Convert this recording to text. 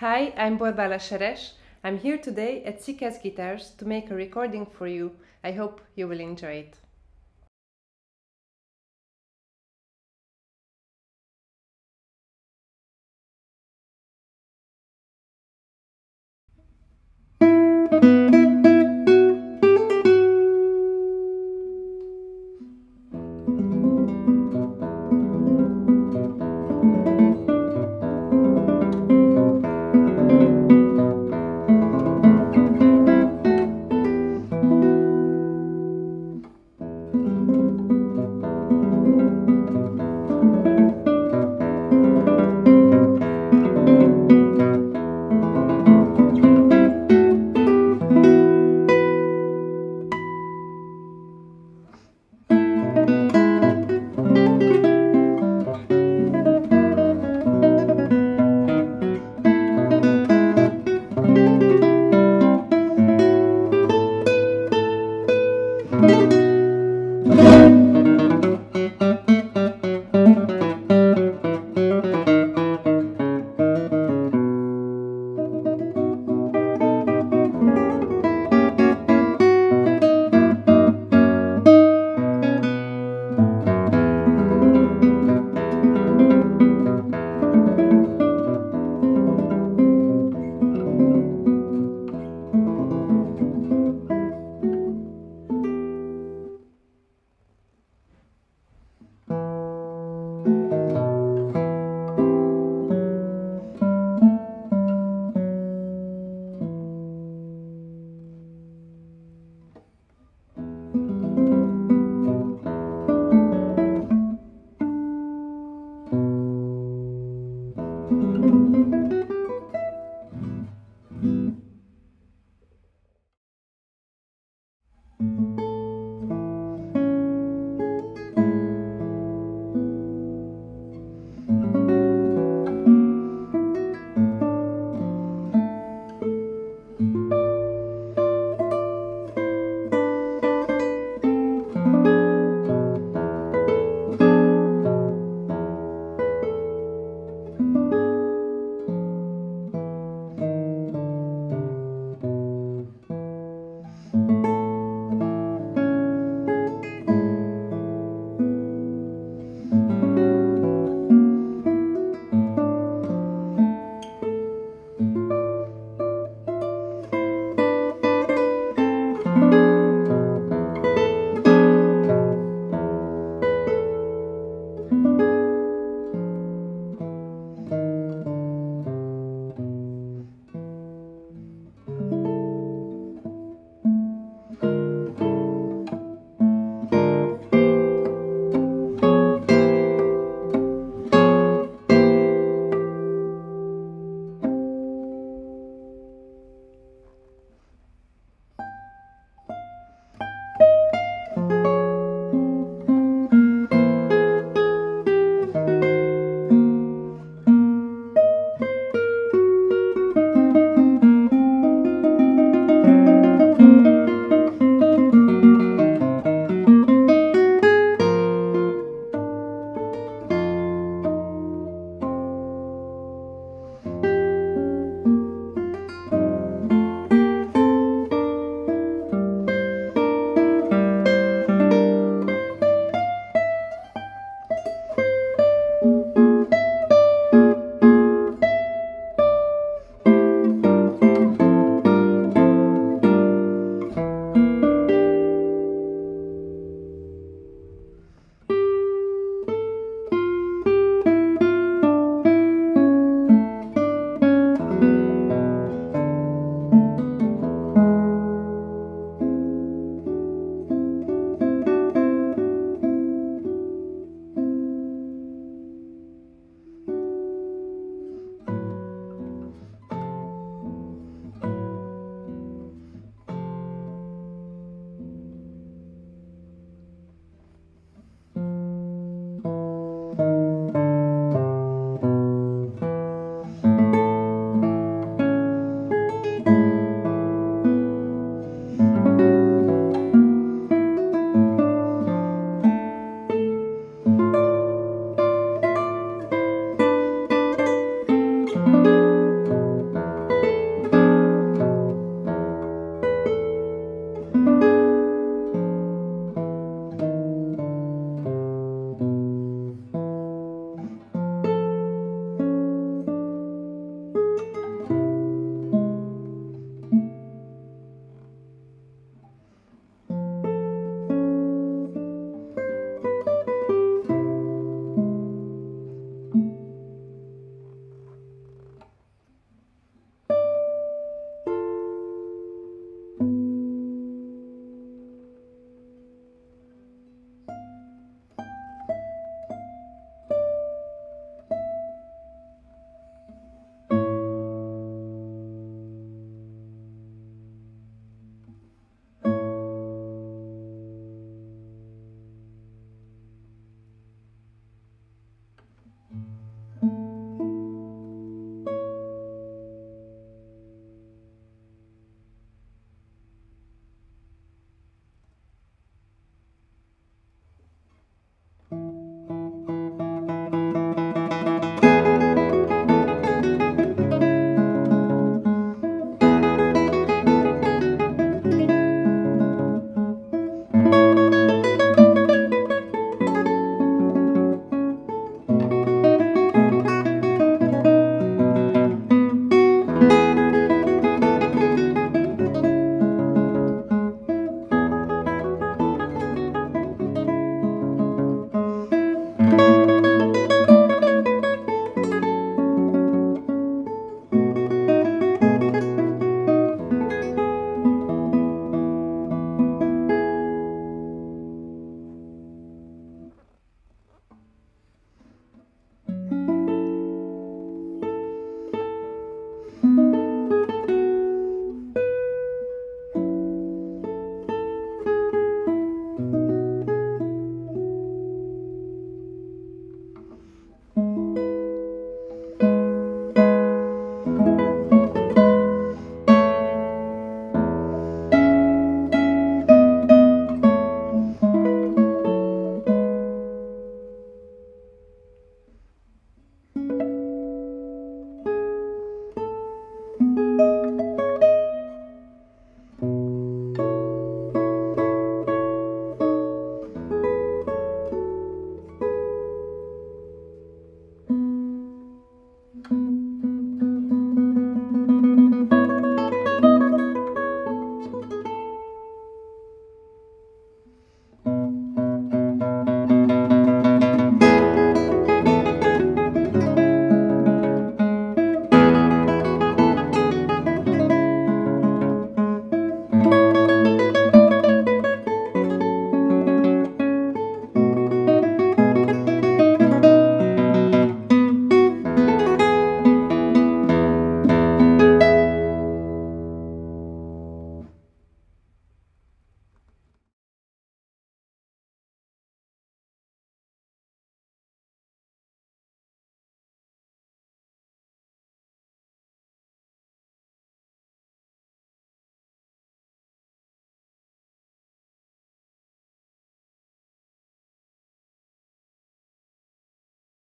Hi, I'm Borbala Seres. I'm here today at Siccas Guitars to make a recording for you. I hope you will enjoy it.